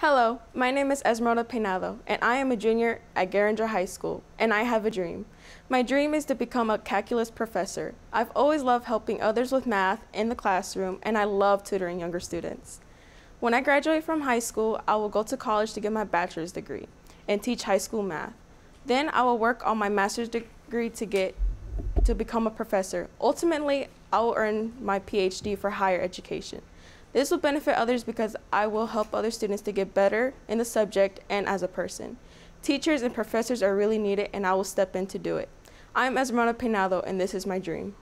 Hello, my name is Esmeralda Peinado, and I am a junior at Garinger High School, and I have a dream. My dream is to become a calculus professor. I've always loved helping others with math in the classroom, and I love tutoring younger students. When I graduate from high school, I will go to college to get my bachelor's degree and teach high school math. Then I will work on my master's degree to get to become a professor. Ultimately, I will earn my PhD for higher education. This will benefit others because I will help other students to get better in the subject and as a person. Teachers and professors are really needed and I will step in to do it. I'm Esmeralda Peinado and this is my dream.